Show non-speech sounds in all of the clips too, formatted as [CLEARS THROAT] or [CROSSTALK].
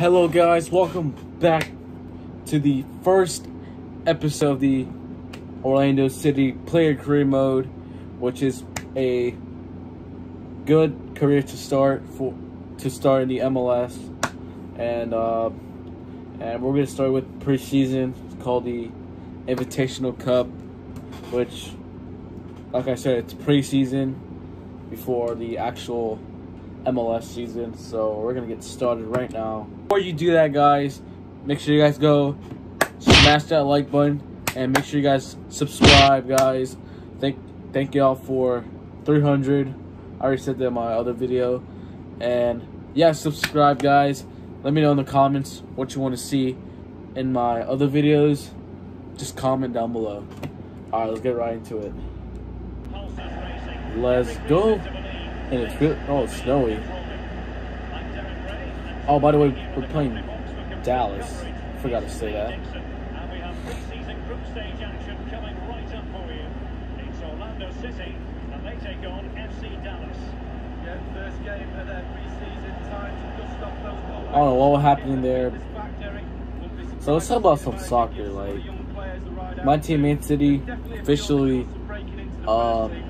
Hello, guys. Welcome back to the first episode of the Orlando City Player Career Mode, which is a good career to start for to start in the MLS, and uh, and we're gonna start with preseason. It's called the Invitational Cup, which, like I said, it's preseason before the actual MLS season. So we're gonna get started right now. Before you do that, guys, make sure you guys go smash that like button and make sure you guys subscribe, guys. Thank thank y'all for 300. I already said that in my other video, and yeah, subscribe, guys. Let me know in the comments what you want to see in my other videos. Just comment down below. All right, let's get right into it. Let's go. And it's good. Oh, it's snowy. Oh, by the way, we're playing Dallas. Forgot to say that. City, and they take on FC Dallas. First game of I don't know what there. Fact, won't be So let's talk about some soccer, like, My team, there. City, officially team.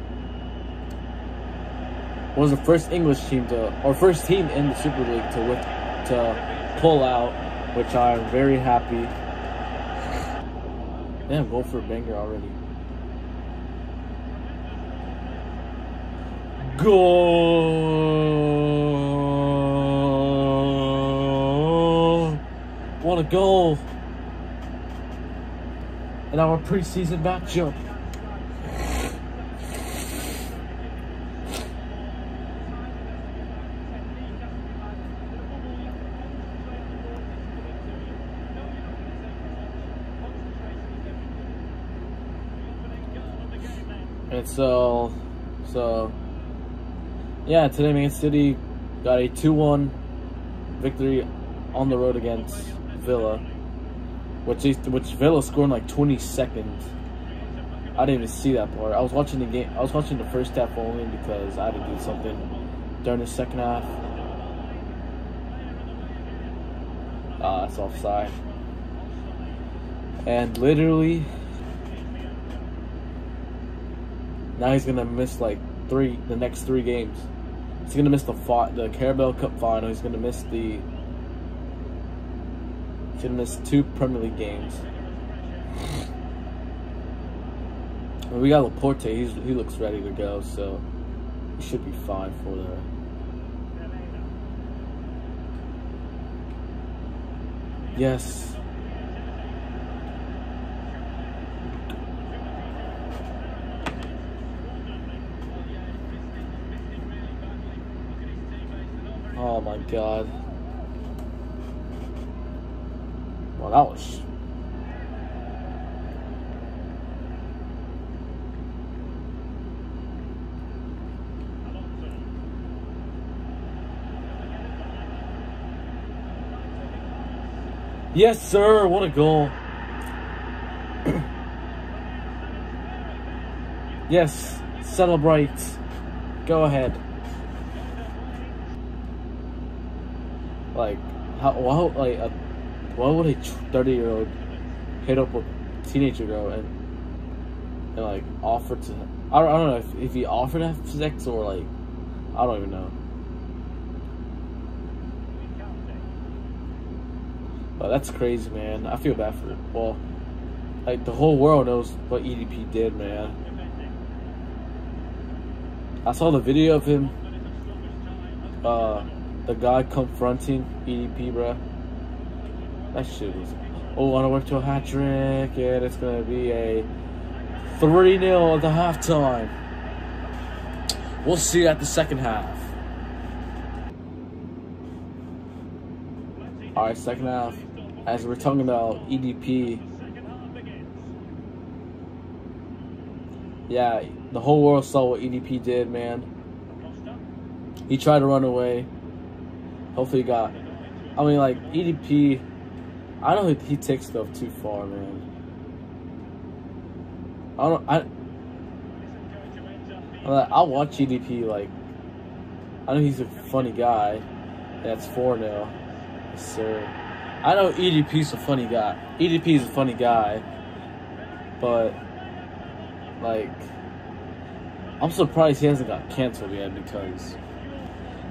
Was the first English team to, or first team in the Super League to to pull out, which I'm very happy. Damn, go for banger already. Goal! What a goal! In our preseason matchup. And so, so, yeah, today Man City got a 2-1 victory on the road against Villa, which is, which Villa scored in like 20 seconds. I didn't even see that part. I was watching the game. I was watching the first half only because I had to do something during the second half. Ah, that's offside. And literally, now he's gonna miss like three the next three games. He's gonna miss the fi- the Carabao Cup final. He's gonna miss the. He's gonna miss two Premier League games. We got Laporte. He's he looks ready to go, so he should be fine for the. Yes. Oh my god. Well, that was. Yes, sir. What a goal. [CLEARS THROAT] yes, celebrate. Go ahead. Like, how, how like, a, why would a thirty year old hit up a teenager girl and, and like offer to? I don't, I don't know if, if he offered to have sex or like, I don't even know. But that's crazy, man. I feel bad for it. Well, like the whole world knows what EDP did, man. I saw the video of him, uh, the guy confronting EDP, bro. That shit was. Oh, on the way to a hat trick, and it's gonna be a 3 0 at the halftime. We'll see at the second half. Alright, second half. As we're talking about EDP, yeah, the whole world saw what EDP did, man. He tried to run away. Hopefully, he got. I mean, like EDP. I don't think he takes stuff too far, man. I don't. I. I'll watch EDP. Like, I know he's a funny guy. That's four now. Sir. I know EDP's a funny guy. EDP's a funny guy, but like, I'm surprised he hasn't got canceled yet because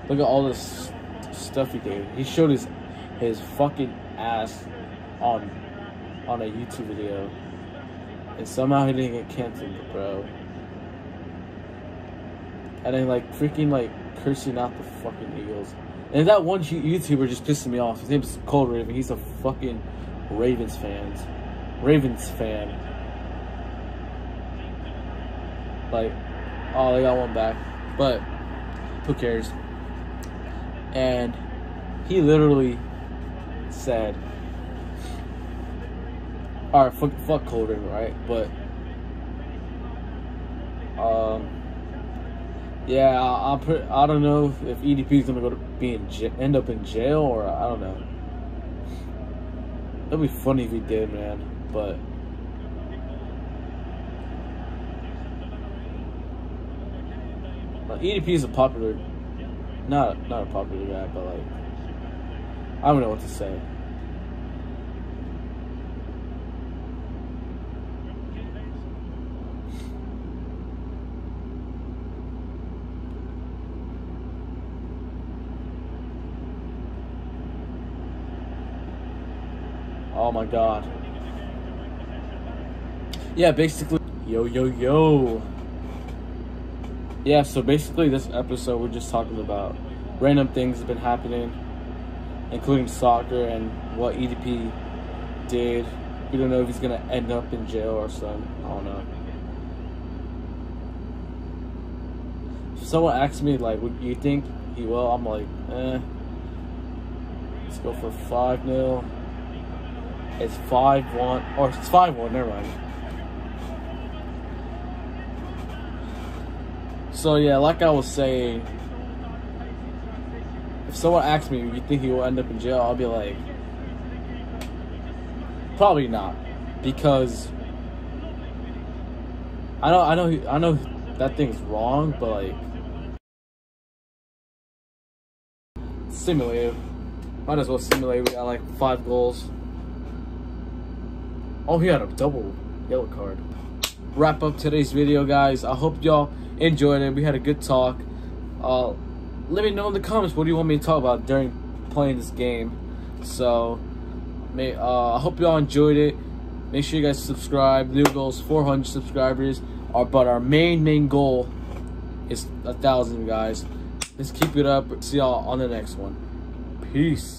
look at all this stuff he did. He showed his his fucking ass on on a YouTube video, and somehow he didn't get canceled, bro. And then like freaking like cursing out the fucking Eagles. And that one YouTuber just pissing me off. His name's Cole Raven. He's a fucking Ravens fan. Ravens fan. Like, oh, they got one back. But, who cares? And he literally said, alright, fuck, fuck Raven, right? But, um, yeah, I, I'm I don't know if EDP is gonna go to be in end up in jail or I don't know. That'd be funny if he did, man. But EDP is a popular, not not a popular guy, but like I don't know what to say. Oh my god. Yeah, basically. Yo, yo, yo. Yeah, so basically, this episode, we're just talking about random things that have been happening, including soccer and what EDP did. We don't know if he's to end up in jail or something. I don't know. Someone asked me, like, would you think he will? I'm like, eh. Let's go for 5 0. It's 5 1. Or it's 5 1, never mind. So, yeah, like I was saying, if someone asks me, you think he will end up in jail? I'll be like, probably not. Because I know, I know, I know that thing's wrong, but like, simulated. Might as well simulate. We got like five goals. Oh, he had a double yellow card. Wrap up today's video, guys. I hope y'all enjoyed it. We had a good talk. Uh, let me know in the comments what do you want me to talk about during playing this game. So, may uh, I hope y'all enjoyed it. Make sure you guys subscribe. New goals: 400 subscribers. Our, but our main main goal is a thousand, guys. Let's keep it up. See y'all on the next one. Peace.